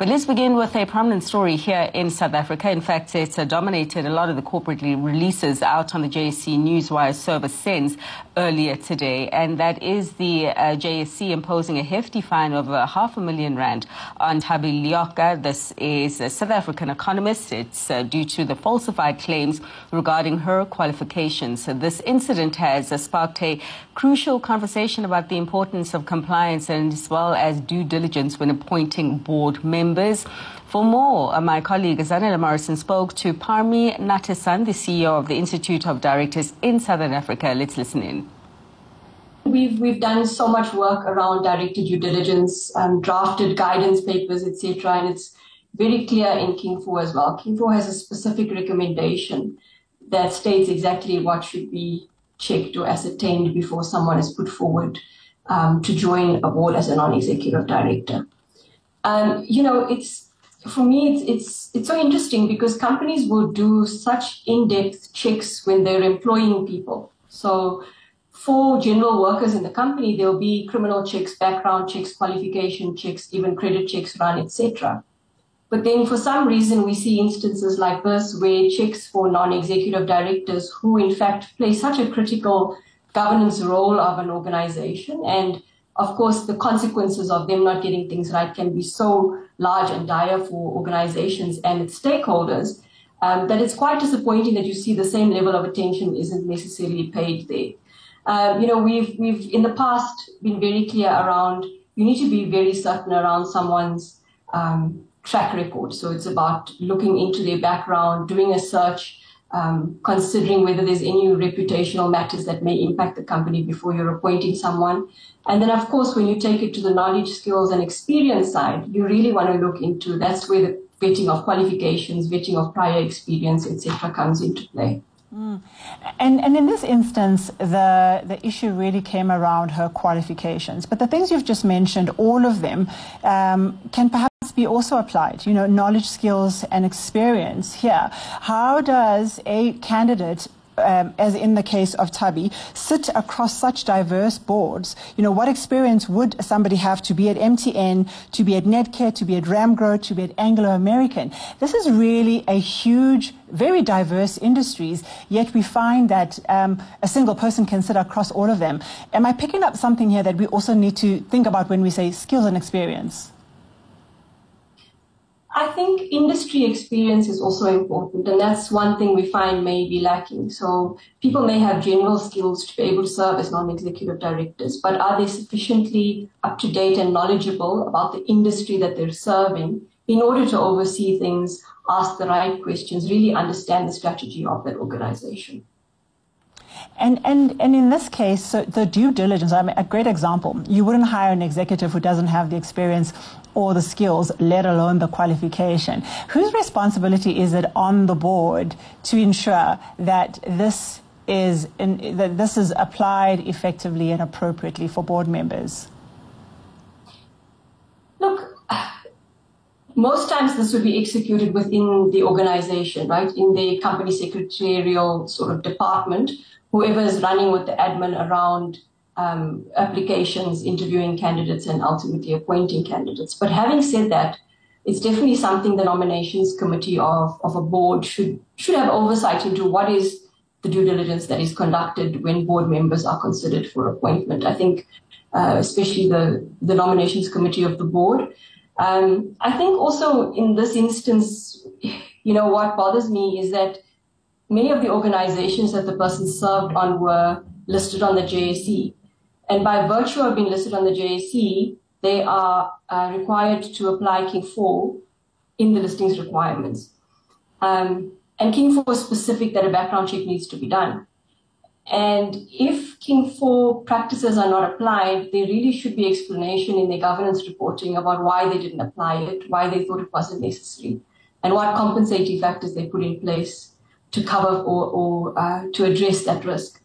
But let's begin with a prominent story here in South Africa. In fact, it's uh, dominated a lot of the corporate releases out on the JSE Newswire service since earlier today, and that is the uh, JSE imposing a hefty fine of uh, half a million rand on Thabi Leoka. This is a South African economist. It's uh, due to the falsified claims regarding her qualifications. So this incident has uh, sparked a crucial conversation about the importance of compliance and as well as due diligence when appointing board members. For more, uh, my colleague Zanele Morrison spoke to Parmi Natesan, the CEO of the Institute of Directors in Southern Africa. Let's listen in. We've we've done so much work around director due diligence, um, drafted guidance papers, etc., and it's very clear in King 4 as well. King 4 has a specific recommendation that states exactly what should be checked or ascertained before someone is put forward um, to join a board as a non-executive director. Um, you know, it's for me, it's, it's it's so interesting because companies will do such in-depth checks when they're employing people. So for general workers in the company, there'll be criminal checks, background checks, qualification checks, even credit checks run, etc. But then for some reason, we see instances like this where checks for non-executive directors who in fact play such a critical governance role of an organization. And of course, the consequences of them not getting things right can be so large and dire for organizations and its stakeholders um, that it's quite disappointing that you see the same level of attention isn't necessarily paid there. Um, you know, we've we've in the past been very clear around you need to be very certain around someone's um, track record. So it's about looking into their background, doing a search, um, considering whether there's any reputational matters that may impact the company before you're appointing someone. And then, of course, when you take it to the knowledge, skills, and experience side, you really want to look into that's where the vetting of qualifications, vetting of prior experience, etc., comes into play. Mm. And, and in this instance, the, the issue really came around her qualifications. But the things you've just mentioned, all of them, um, can perhaps be also applied, you know, knowledge, skills, and experience here. How does a candidate um, as in the case of Thabi, sit across such diverse boards. You know, what experience would somebody have to be at MTN, to be at Netcare, to be at Remgro, to be at Anglo American? This is really a huge, very diverse industries, yet we find that um, a single person can sit across all of them. Am I picking up something here that we also need to think about when we say skills and experience? I think industry experience is also important, and that's one thing we find may be lacking. So people may have general skills to be able to serve as non-executive directors, but are they sufficiently up to date and knowledgeable about the industry that they're serving in order to oversee things, ask the right questions, really understand the strategy of that organization? And, and, and in this case, so the due diligence, I mean, a great example. You wouldn't hire an executive who doesn't have the experience or the skills, let alone the qualification. Whose responsibility is it on the board to ensure that this is in, that this is applied effectively and appropriately for board members? Look, most times this would be executed within the organization, right? In the company secretarial sort of department whoever is running with the admin around um, applications, interviewing candidates, and ultimately appointing candidates. But having said that, it's definitely something the nominations committee of, of a board should should have oversight into what is the due diligence that is conducted when board members are considered for appointment. I think, uh, especially the, the nominations committee of the board. Um, I think also in this instance, you know, what bothers me is that many of the organizations that the person served on were listed on the JSE. And by virtue of being listed on the JSE, they are uh, required to apply King 4 in the listings requirements. Um, and King 4 is specific that a background check needs to be done. And if King 4 practices are not applied, there really should be explanation in their governance reporting about why they didn't apply it, why they thought it wasn't necessary, and what compensating factors they put in place to cover or, uh, to address that risk.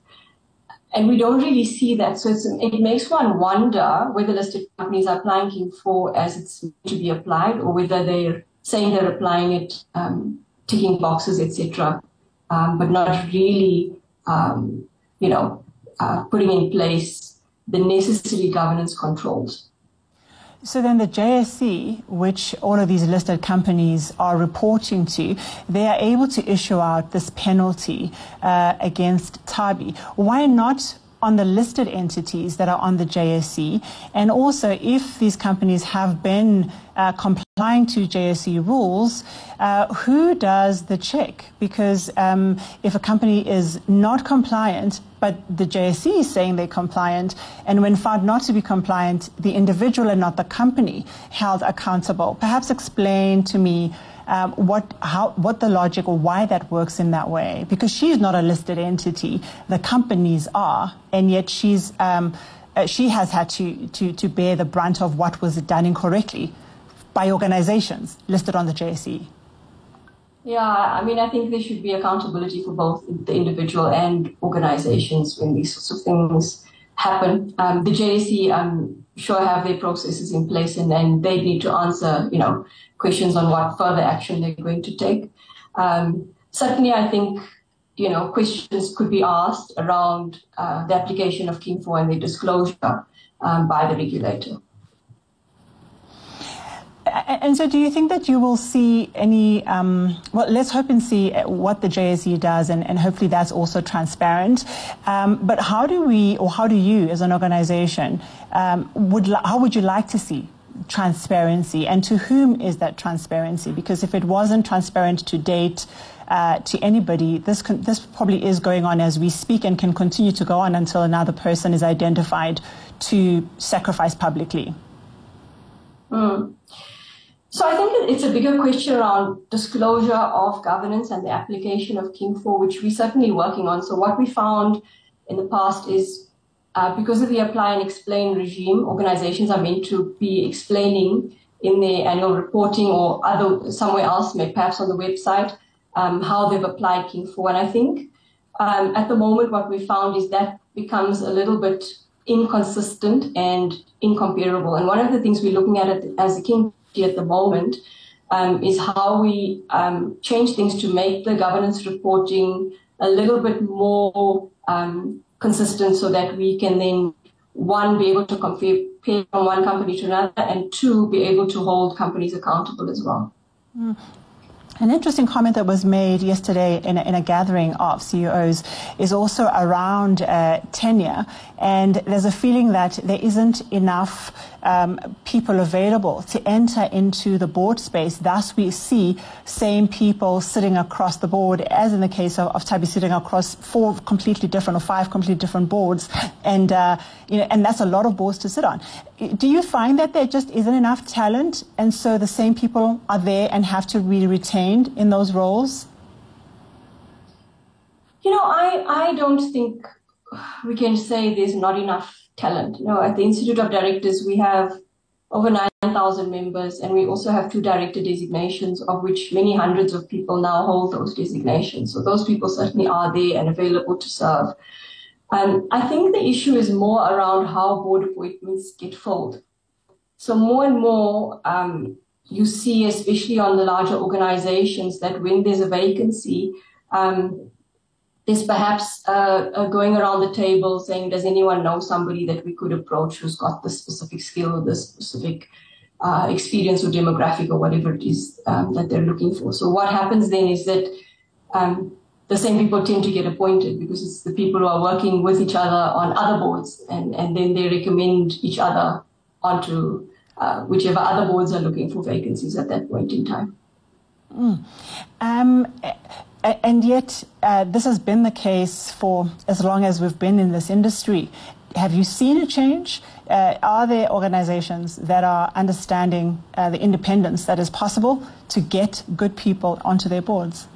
And we don't really see that. So it makes one wonder whether listed companies are applying 4 as it's to be applied or whether they're saying they're applying it, um, ticking boxes, etc., um, but not really, um, you know, uh, putting in place the necessary governance controls. So then the JSE, which all of these listed companies are reporting to, they are able to issue out this penalty uh, against Thabi. Why not on the listed entities that are on the JSE? And also, if these companies have been uh, complying to JSE rules, uh, who does the check? Because um, if a company is not compliant, but the JSE is saying they're compliant, and when found not to be compliant, the individual and not the company held accountable. Perhaps explain to me um, what how what the logic or why that works in that way. Because she's not a listed entity, the companies are, and yet she's um, uh, she has had to, to to bear the brunt of what was done incorrectly by organizations listed on the JSE. Yeah, I mean, I think there should be accountability for both the individual and organizations when these sorts of things happen. Um, the JSE, I'm sure, have their processes in place, and then they need to answer, you know, questions on what further action they're going to take. Um, certainly, I think, you know, questions could be asked around uh, the application of King 4 and the disclosure um, by the regulator. And so, do you think that you will see any? Um, well, let's hope and see what the JSE does, and, and hopefully that's also transparent. Um, but how do we, or how do you, as an organisation, um, would how would you like to see transparency, and to whom is that transparency? Because if it wasn't transparent to date. Uh, to anybody, this con- this probably is going on as we speak and can continue to go on until another person is identified to sacrifice publicly. Mm. So I think it's a bigger question around disclosure of governance and the application of King 4, which we're certainly working on. So what we found in the past is uh, because of the apply and explain regime, organizations are meant to be explaining in their annual reporting or other somewhere else, maybe perhaps on the website, um, how they've applied King 4. And I think um, at the moment what we found is that becomes a little bit inconsistent and incomparable. And one of the things we're looking at as a King at the moment um, is how we um, change things to make the governance reporting a little bit more um, consistent so that we can then one be able to compare from one company to another and two be able to hold companies accountable as well. Mm. An interesting comment that was made yesterday in a, in a gathering of CEOs is also around uh, tenure, and there's a feeling that there isn't enough um, people available to enter into the board space. Thus, we see same people sitting across the board, as in the case of, of Thabi sitting across four completely different or five completely different boards, and uh, you know, and that's a lot of boards to sit on. Do you find that there just isn't enough talent, and so the same people are there and have to be in those roles? You know, I I don't think we can say there's not enough talent. You know, at the Institute of Directors, we have over 9,000 members, and we also have two director designations, of which many hundreds of people now hold those designations. So those people certainly are there and available to serve. Um, I think the issue is more around how board appointments get filled. So more and more, um, you see, especially on the larger organizations, that when there's a vacancy, um, there's perhaps uh, uh, going around the table saying, does anyone know somebody that we could approach who's got this specific skill or this specific uh, experience or demographic or whatever it is um, that they're looking for. So what happens then is that um, the same people tend to get appointed because it's the people who are working with each other on other boards and, and then they recommend each other onto uh, whichever other boards are looking for vacancies at that point in time. Mm. Um, and yet, uh, this has been the case for as long as we've been in this industry. Have you seen a change? Uh, are there organizations that are understanding uh, the independence that is possible to get good people onto their boards?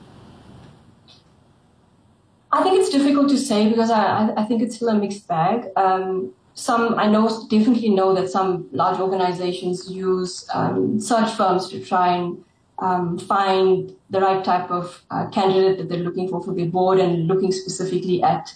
I think it's difficult to say because I, I think it's still a mixed bag. Um, some I know definitely know that some large organizations use um, search firms to try and um, find the right type of uh, candidate that they're looking for for their board and looking specifically at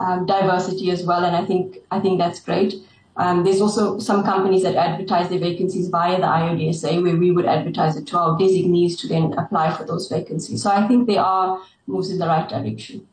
um, diversity as well. And I think I think that's great. Um, there's also some companies that advertise their vacancies via the IODSA, where we would advertise it to our designees to then apply for those vacancies. So I think there are moves in the right direction.